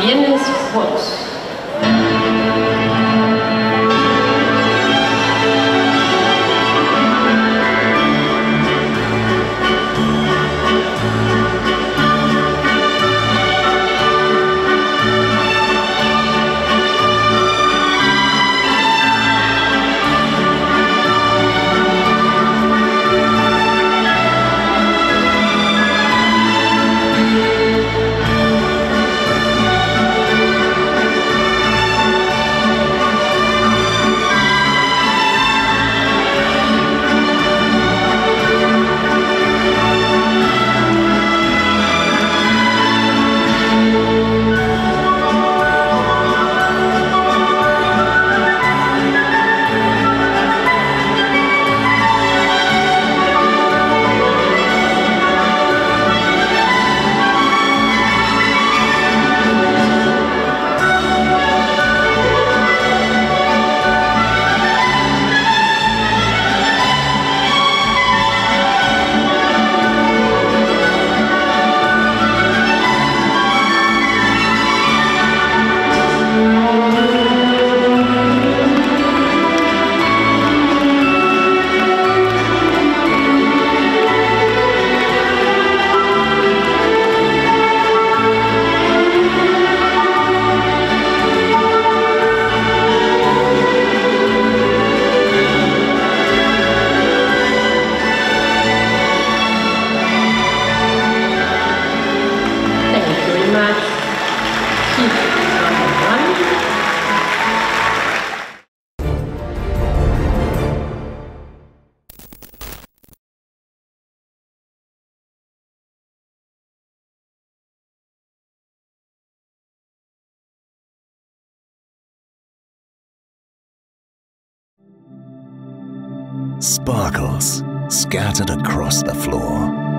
bienes foros. Sparkles scattered across the floor.